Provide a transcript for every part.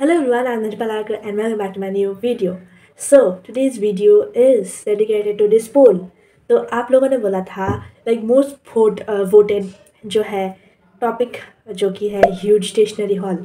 Hello everyone, I'm Nirpal Palakar and welcome back to my new video. So today's video is dedicated to this poll. तो आप लोगों ने बोला था like most vote voted जो है टॉपिक जो कि है ह्यूज स्टेशनरी हॉल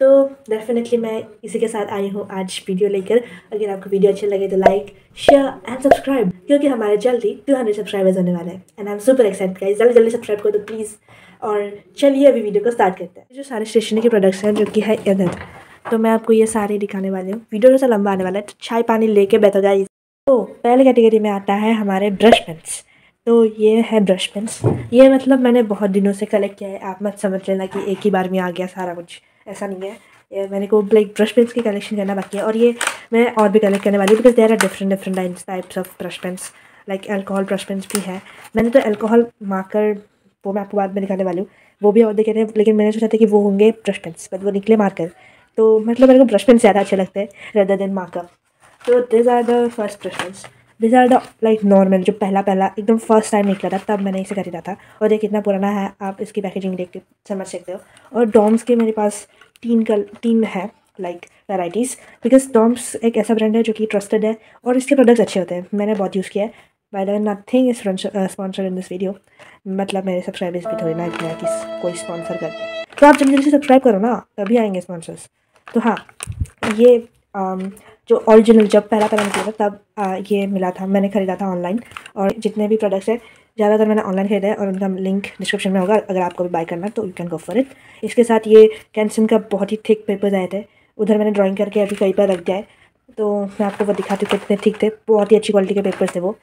तो डेफिनेटली मैं इसी के साथ आई हूँ आज वीडियो लेकर। अगर आपको वीडियो अच्छे लगे तो लाइक शेयर एंड सब्सक्राइब क्योंकि हमारे जल्दी टू हंड्रेड सब्सक्राइबर्स होने वाले हैं। And I am super excited guys जल्दी जल्दी सब्सक्राइब कर दो प्लीज़ और चलिए अभी वीडियो को स्टार्ट करते हैं। जो सारे स्टेशनरी के प्रोडक्ट्स हैं जो कि है इधर। तो मैं आपको ये सारे दिखाने वाली हूँ। वीडियो थोड़ा सा लंबा आने वाला है तो चाय पानी लेके बैठो जाइए तो पहले कैटेगरी में आता है हमारे ब्रश पेंस तो ये है ब्रश पेंस ये मतलब मैंने बहुत दिनों से कलेक्ट किया है, आप मत समझ लेना कि एक ही बार में आ गया सारा कुछ। ऐसा नहीं है। ये मैंने को लाइक ब्रश पेंस की कलेक्शन करना बाकी है। और ये मैं और भी कलेक्ट करने वाली हूँ because there are different different types of brush pens like alcohol brush pens भी है। मैंने तो एल्कोहल मार्कर वो मैं आपको बाद में दिखाने वाली हूँ। वो भी और देखे लेकिन मैंने सोचा था कि वो होंगे ब्रश पेंस बट वो निकले मार्कर तो मतलब मेरे को ब्रश पेन ज़्यादा अच्छे लगते हैं रेदर देन मार्कर तो these are the first pens these are the like normal जो पहला पहला, एकदम फ़र्स्ट टाइम निकला था, तब मैंने इसे खरीदा था। और ये कितना पुराना है, आप इसकी पैकेजिंग देख के समझ सकते हो। और डॉम्स के मेरे पास तीन कल, तीन है लाइक वेराइटीज़ बिकॉज़ डॉम्स एक ऐसा ब्रांड है जो कि ट्रस्टेड है, और इसके प्रोडक्ट्स अच्छे होते हैं। मैंने बहुत यूज़ किया है। By the nothing is sponsor in this video मतलब मेरे सब्सक्राइबर्स भी थोड़ी ना कि कोई स्पॉन्सर कर तो आप जल्दी जल्दी सब्सक्राइब करो ना, तभी आएँगे स्पॉन्सर्स तो हाँ ये जो ओरिजिनल जब पहला पहला निकला था तब आ, ये मिला था मैंने ख़रीदा था ऑनलाइन और जितने भी प्रोडक्ट्स हैं ज़्यादातर मैंने ऑनलाइन खरीदा है और उनका लिंक डिस्क्रिप्शन में होगा अगर आपको भी बाय करना है तो you can go for it इसके साथ ये कैंसन का बहुत ही थिक पेपर्स आए थे उधर मैंने ड्राइंग करके अभी कहीं पर रख दिया है तो मैं आपको वो दिखाती हूँ कितने ठीक थे बहुत ही अच्छी क्वालिटी के पेपर्स थे वो।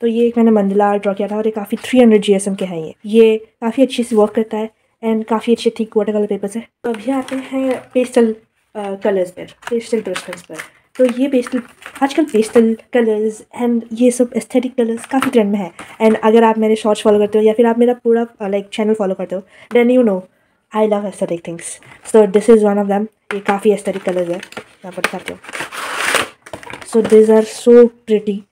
तो ये एक मैंने मंडला ड्रॉ किया था और ये काफ़ी three hundred G S M के हैं ये। ये काफ़ी अच्छी से वर्क करता है एंड काफ़ी अच्छे थिक वाटर कलर पेपर्स है। तो अभी आते हैं पेस्टल कलर्स पर पेस्टल ब्रश पर तो ये पेस्टल आजकल पेस्टल कलर्स एंड ये सब एस्थेटिक कलर्स काफ़ी ट्रेंड में है। एंड अगर आप मेरे शॉर्ट्स फॉलो करते हो या फिर आप मेरा पूरा लाइक चैनल फॉलो करते हो then you know I love aesthetic things so this is one of them ये काफ़ी एस्थेटिक कलर्स है। यहाँ पर दिखाते हो। So these are so pretty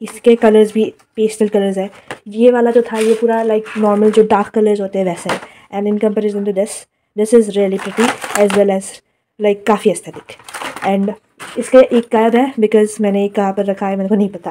इसके कलर्स भी पेस्टल कलर्स है। ये वाला जो था, ये पूरा लाइक नॉर्मल जो डार्क कलर्स होते हैं, वैसे है। And in comparison to this this is really pretty as well as like काफ़ी एस्थेटिक एंड इसके एक गायब है बिकॉज़ मैंने एक कहाँ पर रखा है, मेरे को नहीं पता।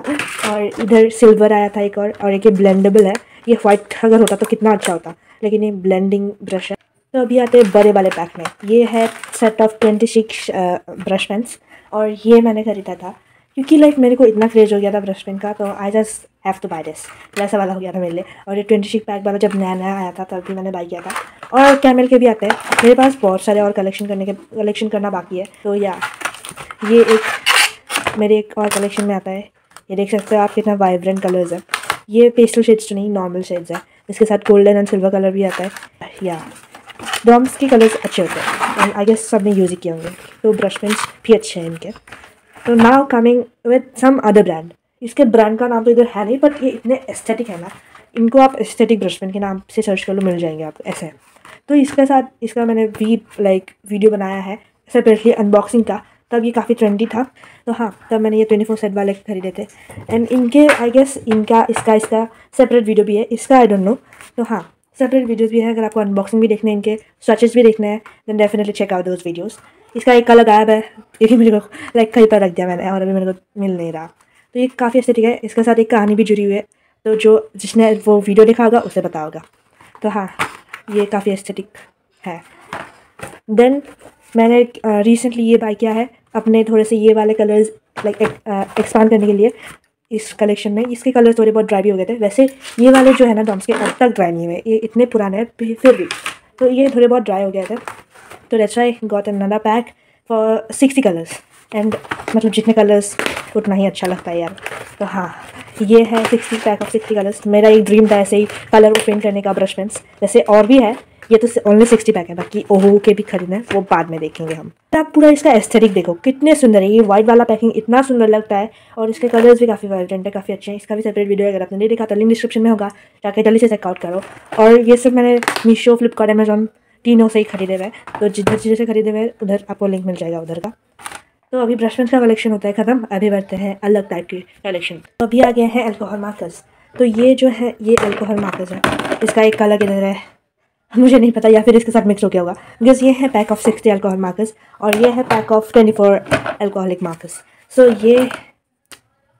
और इधर सिल्वर आया था एक और और एक ये ब्लेंडेबल है। ये व्हाइट अगर होता तो कितना अच्छा होता, लेकिन ये ब्लेंडिंग ब्रश है। तो अभी आते हैं बड़े वाले पैक में। ये है set of twenty six brush pens और ये मैंने खरीदा था क्योंकि लाइक मेरे को इतना क्रेज हो गया था ब्रश पेन का तो I just have to buy this वैसा वाला हो गया था मेरे लिए। और ये ट्वेंटी सिक्स पैक वाला जब नया नया आया था, तब भी मैंने बाई किया था। और कैमल के भी आते हैं। मेरे पास बहुत सारे और कलेक्शन करने के कलेक्शन करना बाकी है। तो या ये एक, मेरे एक और कलेक्शन में आता है। ये देख सकते हो आप कितना वाइब्रेंट कलर्स है। ये पेस्टल शेड्स तो नहीं नॉर्मल शेड्स है। इसके साथ गोल्डन एंड सिल्वर कलर भी आता है। या डॉम्स के कलर्स अच्छे होते हैं। आई गेस सबने यूज़ किए होंगे। तो ब्रश पेंस भी अच्छे हैं इनके। तो now coming with some other brand इसके ब्रांड का नाम तो इधर है नहीं बट ये इतने एस्थेटिक है ना। इनको आप एस्थेटिक ब्रशपेन के नाम से सर्च कर लो, मिल जाएँगे आपको, ऐसे तो इसके साथ, इसका मैंने वी लाइक वीडियो बनाया है सेपरेटली अनबॉक्सिंग का। तब ये काफ़ी ट्रेंडी था। तो हाँ तब मैंने ये ट्वेंटी फोर सेट वाले खरीदे थे। एंड इनके आई गेस इनका, इसका इसका सेपरेट वीडियो भी है। इसका आई डोंट नो तो हाँ सेपरेट वीडियोज़ भी है। अगर आपको अनबॉक्सिंग भी देखने हैं इनके स्विचेस भी देखने हैं then definitely check out those videos इसका एक कलर गायब है। ये भी मेरे को लाइक कहीं पर रख दिया मैंने और अभी मेरे को मिल नहीं रहा। तो ये काफ़ी अच्छे ठीक है। इसके साथ एक कहानी भी जुड़ी हुई है। तो जो, जिसने वो वीडियो देखा होगा, उसे पता होगा तो हाँ ये काफ़ी एस्थेटिक है। देन मैंने रिसेंटली ये बाई किया है अपने थोड़े से ये वाले कलर्स लाइक एक्सपांड करने के लिए। इस कलेक्शन में। इसके कलर थोड़े बहुत ड्राई भी हो गए थे। वैसे ये वाले जो है ना डॉम्स के, अब तक ड्राई नहीं हुए। ये इतने पुराने हैं, फिर भी। तो ये थोड़े बहुत ड्राई हो गए थे। तो why I got another pack for 60 colours and मतलब जितने कलर्स उतना ही अच्छा लगता है यार। तो हाँ ये है sixty pack of sixty colours मेरा एक ड्रीम था ऐसे ही कलर को पेंट करने का ब्रश पेंस वैसे और भी है, ये तो ओनली सिक्सटी पैक है, बाकी ओहो के भी खरीदना है, वो बाद में देखेंगे हम। आप पूरा इसका एस्थेटिक देखो, कितने सुंदर है। ये वाइट वाला पैकिंग इतना सुंदर लगता है, और इसके कलर्स भी काफ़ी वाइब्रेंट है, काफ़ी अच्छे हैं। इसका भी सेपरेट वीडियो अगर आपने नहीं देखा तो लिंक डिस्क्रिप्शन में होगा। जाके जल्दी से चेकआउट करो। और ये सब मैंने मीशो फ्लिपकार्ट अमेजोन तीनों से ही खरीदे हुए तो जिधर चीज़ें से खरीदे हुए उधर आपको लिंक मिल जाएगा उधर का। तो अभी ब्रश पेंस का कलेक्शन होता है ख़त्म, अभी बढ़ते हैं अलग टाइप की कलेक्शन तो अभी आ गए हैं अल्कोहल मार्कर्स तो ये जो है, ये अल्कोहल मार्कर्स है। इसका एक कलर इधर है? मुझे नहीं पता, या फिर इसके साथ मिक्स हो गया होगा। बिकॉज़ ये है pack of sixty alcohol markers और ये है pack of twenty four alcoholic markers so ये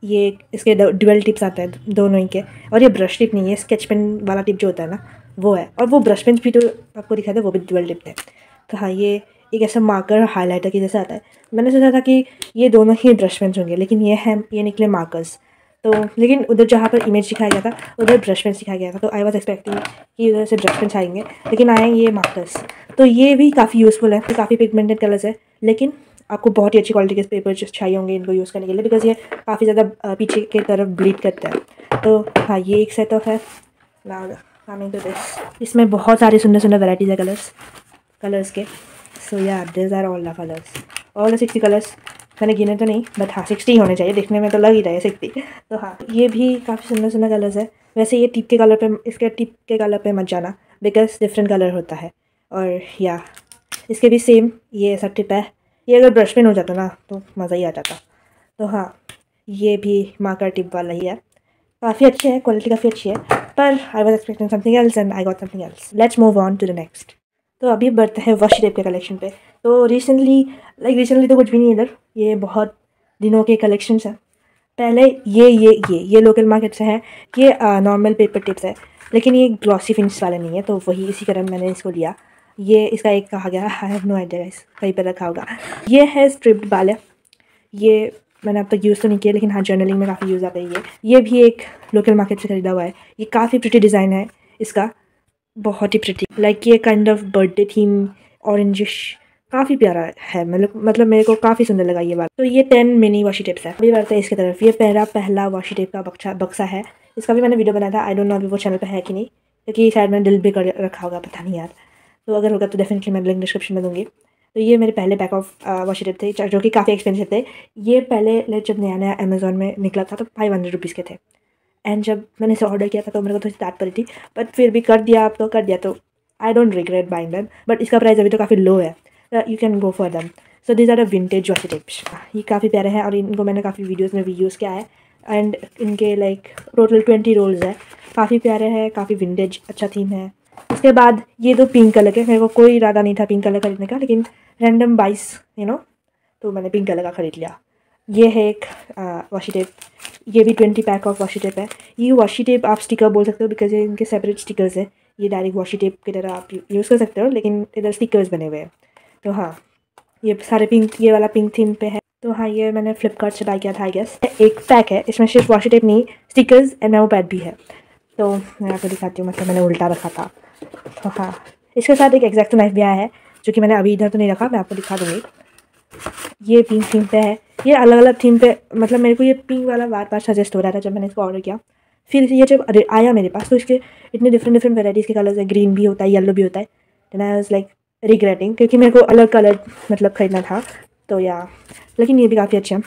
ये इसके डुअल टिप्स आते हैं, दोनों ही के। और ये ब्रश टिप नहीं है स्केच पेन वाला टिप जो होता है ना वो है। और वो ब्रश पेन भी तो आपको दिखाया था वो भी डुअल टिप थे तो हाँ ये एक ऐसा मार्कर हाईलाइटर की जैसा आता है। मैंने सोचा था कि ये दोनों ही ब्रश पेन होंगे, लेकिन ये है, ये निकले मार्कर्स तो लेकिन उधर जहाँ पर इमेज दिखाया गया था, उधर ब्रश पेन सिखाया गया था। तो आई वॉज़ एक्सपेक्टिंग कि उधर से ब्रश पेन आएँगे, लेकिन आए ये मार्कर्स तो ये भी काफ़ी यूज़फुल है तो काफ़ी पिगमेंटेड कलर्स है। लेकिन आपको बहुत ही अच्छी क्वालिटी के पेपर चाहिए होंगे इनको यूज़ करने के लिए बिकॉज़ ये काफ़ी ज़्यादा पीछे की तरफ़ ब्लीड करता है। तो हाँ ये एक सेट ऑफ़ है। कमिंग टू दिस इसमें बहुत सारे सुंदर सुंदर वेराइटीज़ है कलर्स कलर्स के. So yeah this are all the colours all the sixty colours मैंने गिने तो नहीं बट हाँ सिक्सटी होने चाहिए. देखने में तो लग ही रहा है सिक्सटी तो हाँ ये भी काफ़ी सुंदर सुंदर कलर्स है. वैसे ये टिप के कलर पे, इसके टिप के कलर पे मत जाना बिकॉज़ डिफरेंट कलर होता है. और या इसके भी सेम ये ऐसा टिप है. ये अगर ब्रश पेन हो जाता ना तो मज़ा ही आ जाता. तो हाँ ये भी मार्कर टिप वाला ही है. काफ़ी अच्छे है क्वालिटी काफ़ी अच्छी है, पर I was expecting something else and I got something else let's move on to the next तो अभी बढ़ते हैं वश टेप के कलेक्शन पे। तो रिसेंटली लाइक रिसेंटली तो कुछ भी नहीं इधर। ये बहुत दिनों के कलेक्शन हैं। पहले ये ये ये ये लोकल मार्केट से हैं। ये नॉर्मल पेपर टिप्स है। लेकिन ये ग्लॉसी फिनिश वाले नहीं है तो वही इसी कारण मैंने इसको लिया। ये, इसका एक कहा गया आई हैव नो आइडिया कहीं पर रखा होगा। ये है स्ट्रिप्ड बाल ये मैंने अब तक यूज़ तो नहीं किया, लेकिन हाँ जर्नलिंग में काफ़ी यूज़ आता है। ये ये भी एक लोकल मार्केट से ख़रीदा हुआ है। ये काफ़ी प्रिटी डिज़ाइन है इसका। बहुत ही प्रिटी लाइक ये kind of birthday theme orangish काफ़ी प्यारा है। मतलब मतलब मेरे को काफ़ी सुंदर लगा ये बात। तो ये टेन मिनी वॉशी टिप्स है। अभी बढ़ते हैं इसकी तरफ़। ये पहला पहला वॉशी टिप का बक्सा बक्सा है। इसका भी मैंने वीडियो बनाया था। आई डोंट नो अभी वो चैनल पर है कि नहीं। क्योंकि शायद मैंने दिल भी कर रखा होगा, पता नहीं यार। तो अगर होगा तो डेफिनेटली मैं लिंक डिस्क्रिप्शन में दूँगी। तो ये मेरे पहले पैक ऑफ़ वॉशी टिप थे जो कि काफ़ी एक्सपेंसिव थे। ये पहले जब नया नया अमेज़ोन में निकला था तो फाइव हंड्रेड रुपीज़ के थे। एंड जब मैंने इसे ऑर्डर किया था तो मेरे को थोड़ी दाँत पड़ी थी। बट फिर भी कर दिया आप तो कर दिया तो I don't regret buying them but इसका प्राइस अभी तो काफ़ी लो है। You can go for them so these are a vintage washi tips ये काफ़ी प्यारे हैं और इनको मैंने काफ़ी वीडियोज़ में भी यूज़ किया है। एंड इनके लाइक टोटल ट्वेंटी रोल्स है। काफ़ी प्यारे हैं, काफ़ी विंटेज अच्छा थीम है। उसके बाद ये दो पिंक कलर के, मेरे को कोई इरादा नहीं था पिंक कलर खरीदने का, लेकिन रैंडम बाइस यू नो तो मैंने पिंक कलर का ख़रीद लिया। ये है एक वॉशी टेप ये भी twenty pack of washi tape है। ये वॉशी टेप आप स्टिकर बोल सकते हो बिकॉज़ ये इनके सेपरेट स्टिकर्स है। ये डायरेक्ट वॉशी टेप की तरह आप यूज़ कर सकते हो, लेकिन इधर स्टिकर्स बने हुए हैं। तो हाँ ये सारे पिंक ये वाला पिंक थीम पे है। तो हाँ ये मैंने फ्लिपकार्ट से बाई किया था आई गेस एक पैक है, इसमें सिर्फ़ वॉशी टेप नहीं स्टिकर्स एंड मेमो पैड भी है। तो मैं आपको दिखाती हूँ मतलब मैंने उल्टा रखा था। हाँ। इसके साथ एक एग्जैक्ट नाइफ भी आया है, जो कि मैंने अभी इधर तो नहीं रखा, मैं आपको दिखा दूँगी। ये पिंक थीम पे है। ये अलग अलग थीम पे मतलब मेरे को ये पिंक वाला बार बार सजेस्ट हो रहा था जब मैंने इसको ऑर्डर किया। फिर ये जब आया मेरे पास तो इसके इतने डिफरेंट डिफरेंट वेराइटीज़ के कलर्स है। ग्रीन भी होता है येलो भी होता है। Then I was like regretting क्योंकि मेरे को अलग कलर मतलब ख़रीदना था। तो या, लेकिन ये भी काफ़ी अच्छा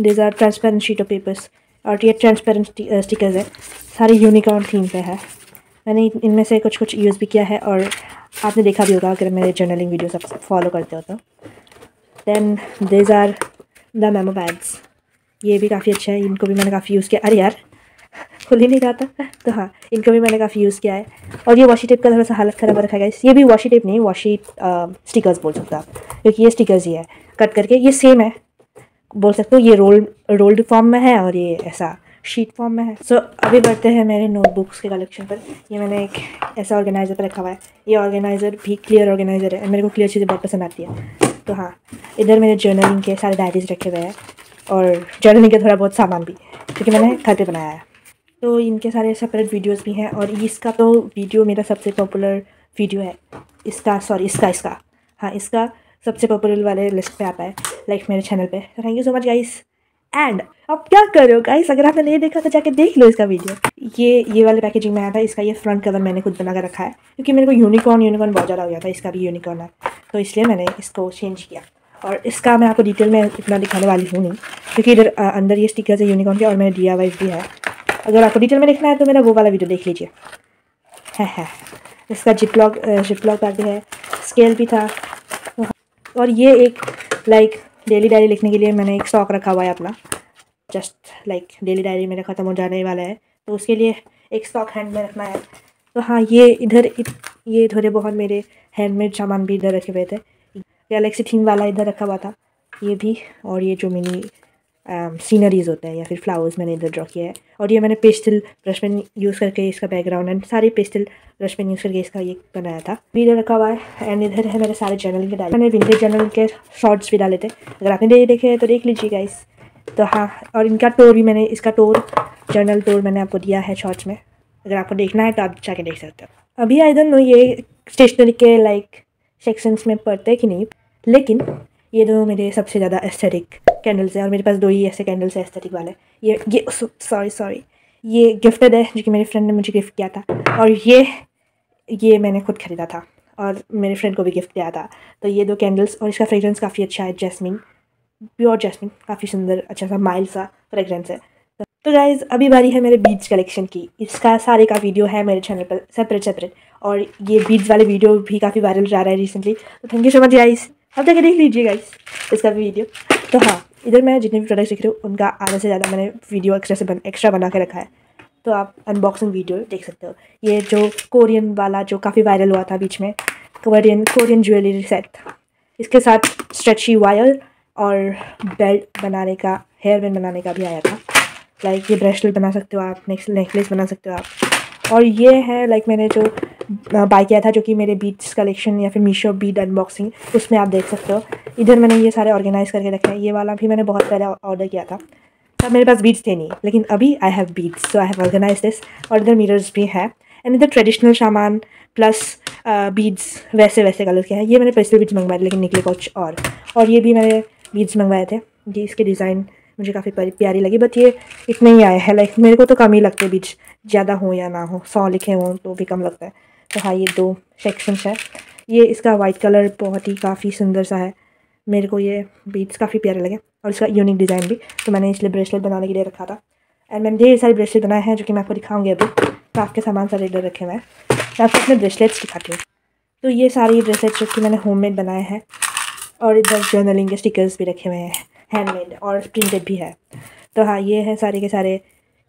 these are transparent sheet of papers और ये ट्रांसपेरेंट स्टिकर्स है। सारे यूनिकॉर्न थीम पे है। मैंने इनमें से कुछ कुछ यूज़ भी किया है और आपने देखा भी होगा अगर मेरे जर्नलिंग वीडियो सब फॉलो करते हो तो। Then these are the memo pads ये भी काफ़ी अच्छा है, इनको भी मैंने काफ़ी यूज़ किया। अरे यार, खुल ही नहीं रहा था। तो हाँ इनको भी मैंने काफ़ी यूज़ किया है। और ये वॉशी टेप का थोड़ा सा हालत ख़राब रखा गया ये भी वॉशी टेप नहीं वॉशी स्टिकर्स बोल सकते आप। क्योंकि ये स्टिकर्स ही है। कट करके ये सेम है। बोल सकते हो, ये रोल रोल्ड फॉर्म में है और ये ऐसा शीट फॉर्म में है। सो so, अभी बढ़ते हैं मेरे नोटबुक्स के कलेक्शन पर। ये मैंने एक ऐसा ऑर्गेनाइज़र पर रखा हुआ है। ये ऑर्गेनाइज़र भी क्लियर ऑर्गेनाइज़र है। मेरे को क्लियर चीज़ें बहुत पसंद आती है। तो हाँ इधर मेरे जर्नलिंग के सारे डायरीज रखे हुए हैं। और जर्नलिंग के थोड़ा बहुत सामान भी क्योंकि मैंने घर पर बनाया है। तो इनके सारे सेपरेट वीडियोस भी हैं। और इसका तो वीडियो मेरा सबसे पॉपुलर वीडियो है। इसका सॉरी इसका इसका। हाँ इसका सबसे पॉपुलर वाले लिस्ट पे आता है लाइक मेरे चैनल पे। Thank you so much guys and अब क्या कर गाइस अगर आपने नहीं देखा तो जाके देख लो इसका वीडियो ये ये वाले पैकेजिंग में आया था, इसका ये फ्रंट कवर मैंने खुद बना कर रखा है, क्योंकि मेरे को यूनिकॉर्न यूनिकॉर्न बहुत ज़्यादा हो गया था, इसका भी यूनिकॉर्न है। तो इसलिए मैंने इसको चेंज किया। और इसका मैं आपको डिटेल में इतना दिखाने वाली हूँ नहीं, क्योंकि इधर अंदर ये स्टिकर है यूनिकॉर्न के, और मेरे डी भी है। अगर आपको डिटेल में देखना है तो मेरा वो वाला वीडियो देख लीजिए। है है इसका जिप लॉक जिप लॉक भी है स्केल भी था। और ये एक लाइक डेली डायरी लिखने के लिए मैंने एक स्टॉक रखा हुआ है अपना। जस्ट लाइक डेली डायरी मेरा ख़त्म हो जाने वाला है। तो उसके लिए एक स्टॉक हैंड में रखना है। तो हाँ ये इधर ये थोड़े बहुत मेरे हैंडमेड सामान भी इधर रखे हुए थे। गैलेक्सी थीम वाला इधर रखा हुआ था। ये भी, और ये जो मिनी सीनरीज होते हैं, या फिर फ्लावर्स मैंने इधर ड्रॉ किया है। और ये मैंने पेस्टल ब्रश पेन यूज़ करके इसका बैकग्राउंड एंड सारे पेस्टल ब्रश पेन यूज़ करके इसका ये बनाया था। भी इधर रखा हुआ है एंड इधर है मेरे सारे जर्नल के डाले। मैंने विंटेज जर्नल के शॉर्ट्स भी डाले थे। अगर आपने डेली देखे तो देख लीजिएगा इस तो हाँ और इनका टोर भी मैंने, इसका टोर जर्नल टोर मैंने आपको दिया है शॉर्ट्स में। अगर आपको देखना है तो आप जाके देख सकते हो। अभी आई डोंट नो ये स्टेशनरी के लाइक सेक्शंस में पढ़ते कि नहीं, लेकिन ये दो मेरे सबसे ज़्यादा एस्थेटिक कैंडल्स हैं और मेरे पास दो ही ऐसे कैंडल्स हैं एस्थेटिक वाले। ये ये सॉरी सॉरी ये गिफ्टेड है, जो कि मेरे फ्रेंड ने मुझे गिफ्ट किया था। और ये ये मैंने खुद ख़रीदा था और मेरे फ्रेंड को भी गिफ्ट किया था। तो ये दो कैंडल्स और इसका फ्रेगरेंस काफ़ी अच्छा है जैस्मिन प्योर जैस्मिन काफ़ी सुंदर अच्छा सा माइल्ड सा फ्रेगरेंस है। तो गाइज़ अभी बारी है मेरे बीड्स कलेक्शन की। इसका सारे का वीडियो है मेरे चैनल पर सेपरेट सेपरेट और ये बीड्स वाले वीडियो भी काफ़ी वायरल जा रहा है रिसेंटली तो thank you so much guys अब तक देख लीजिए गाइस इसका भी वीडियो तो हाँ इधर मैं जितने भी प्रोडक्ट्स दिख रही हूँ, उनका आधा से ज़्यादा मैंने वीडियो एक्स्ट्रा से बन एक्स्ट्रा बना के रखा है। तो आप अनबॉक्सिंग वीडियो देख सकते हो। ये जो कोरियन वाला जो काफ़ी वायरल हुआ था बीच में कोरियन कोरियन ज्वेलरी सेट इसके साथ स्ट्रेची वायर और बेल्ट बनाने का हेयर बैंड बनाने का भी आया था। लाइक ये ब्रेसलेट बना सकते हो आप नेकलेस बना सकते हो आप। और ये है लाइक मैंने जो बाय किया था, जो कि मेरे बीट्स कलेक्शन या फिर मीशो बीट अनबॉक्सिंग उसमें आप देख सकते हो। इधर मैंने ये सारे ऑर्गेनाइज़ करके रखे हैं। ये वाला भी मैंने बहुत पहले ऑर्डर किया था। तब मेरे पास बीट्स थे नहीं, लेकिन अभी I have beads so I have organise this और इधर मिरर्स भी हैं। एंड इधर ट्रेडिशनल सामान प्लस बीड्स वैसे वैसे कलर के हैं। ये मैंने पेस्टल बीड्स मंगवाए लेकिन निकले कुछ और। और ये भी मैंने बीड्स मंगवाए थे। जी, इसके डिज़ाइन मुझे काफ़ी प्यारी लगी बट ये इतने ही आए हैं। लाइक मेरे को तो कम ही लगते बीच ज़्यादा हो या ना हो, सौ लिखे हों तो भी कम लगता है। तो हाँ ये दो सेक्शन है। ये इसका वाइट कलर बहुत ही काफ़ी सुंदर सा है। मेरे को ये बीट्स काफ़ी प्यारे लगे और इसका यूनिक डिज़ाइन भी। तो मैंने इसलिए ब्रेसलेट बनाने के लिए रखा था। एंड मैंने ढेर सारे ब्रेसलेट बनाए हैं जो कि मैं आपको दिखाऊँगी अभी। तो आपके सामान सारे इधर रखे हुए हैं। मैं आपको अपने ब्रेसलेट्स दिखाती हूँ। तो ये सारे ब्रेसलेट्स जो कि मैंने होममेड बनाए हैं और इधर जर्नलिंग के स्टिकर्स भी रखे हुए हैं हैंडमेड और प्रिंटेड भी है। तो हाँ ये है सारे के सारे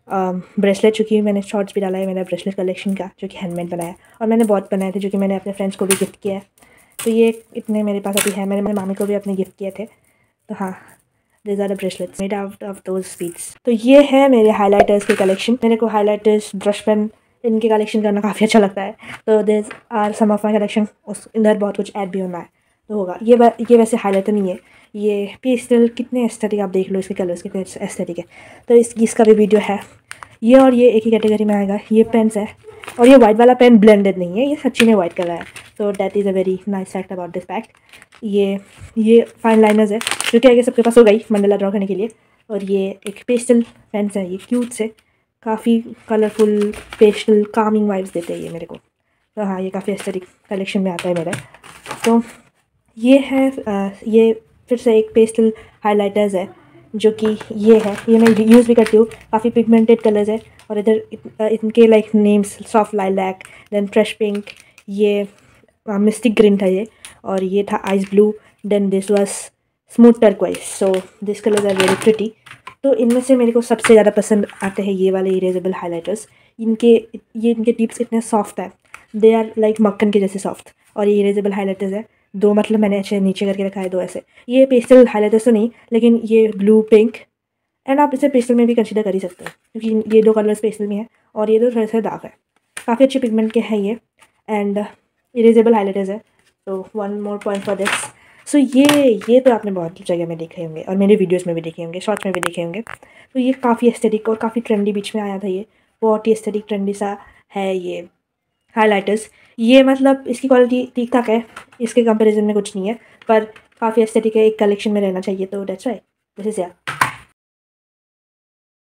ब्रेसलेट चूँकि मैंने शॉर्ट्स भी डाला है, मेरा ब्रेसलेट कलेक्शन का, जो कि हैंडमेड बनाया और मैंने बहुत बनाए थे, जो कि मैंने अपने फ्रेंड्स को भी गिफ्ट किया है। तो ये इतने मेरे पास अभी है, मैंने मेरे मामी को भी अपने गिफ्ट किए थे। तो हाँ these are the bracelets made out of those speeds तो ये है मेरे हाईलाइटर्स की कलेक्शन मेरे को हाईलाइटर्स ब्रश पेन इनके कलेक्शन करना काफ़ी अच्छा लगता है। तो this are some of my collection उस, इधर बहुत कुछ ऐड भी होना है। तो होगा। ये ये वैसे हाईलाइटर नहीं है। ये पेस्टल कितने एस्थेटिक आप देख लो, इसके कलर्स कितने एस्थेटिक है। तो इस, इसका भी वीडियो है। ये और ये एक ही कैटेगरी में आएगा। ये पेन्स है। और ये वाइट वाला पेन ब्लेंडेड नहीं है। ये सच्ची में वाइट कलर है। तो that is a very nice fact about this fact ये ये फाइन लाइनर्स है, जो कि आगे सबके पास हो गई मंडला ड्रॉ करने के लिए। और ये एक पेस्टल पेन्स है। ये क्यूट से काफ़ी कलरफुल पेस्टल कामिंग वाइब्स देते हैं ये मेरे को। तो हाँ ये काफ़ी एस्थेटिक कलेक्शन में आता है मेरा। तो ये है आ, ये फिर से एक पेस्टल हाइलाइटर्स है जो कि ये है। ये मैं यूज़ भी करती हूँ। काफ़ी पिगमेंटेड कलर्स है और इधर इनके like names soft lilac then fresh pink ये मिस्टिक ग्रीन था ये और ये था ice blue then this was smooth turquoise so this colours are very pretty तो इनमें से मेरे को सबसे ज़्यादा पसंद आते हैं ये वाले इरेजेबल हाईलाइटर्स इनके ये इनके टिप्स इतने सॉफ्ट हैं। दे आर लाइक मक्खन के जैसे सॉफ्ट और ये इरेजेबल हाईलाइटर्स है। दो मतलब मैंने ऐसे नीचे करके रखा है दो ऐसे। ये पेस्टल हाईलाइटर्स तो नहीं, लेकिन ये ब्लू पिंक एंड आप इसे पेस्टल में भी कंसिडर कर ही सकते हो, क्योंकि ये दो कलर्स पेस्टल में है, और ये दो थोड़े से दाग है। काफ़ी अच्छे पिगमेंट के हैं ये एंड इरेजेबल हाईलाइटर्स है। तो one more point for this so ये ये तो आपने बहुत जगह में देखे होंगे, और मेरे वीडियोस में भी देखे होंगे शॉर्ट्स में भी देखे होंगे। तो ये काफ़ी एस्थेटिक और काफ़ी ट्रेंडी बीच में आया था ये, बहुत ही एस्थेटिक ट्रेंडी सा है ये। हाईलाइटर्स ये मतलब इसकी क्वालिटी ठीक ठाक है, इसके कंपैरिजन में कुछ नहीं है, पर काफ़ी एस्थेटिक है, एक कलेक्शन में रहना चाहिए तो डेट्स वाई दिस इज़ या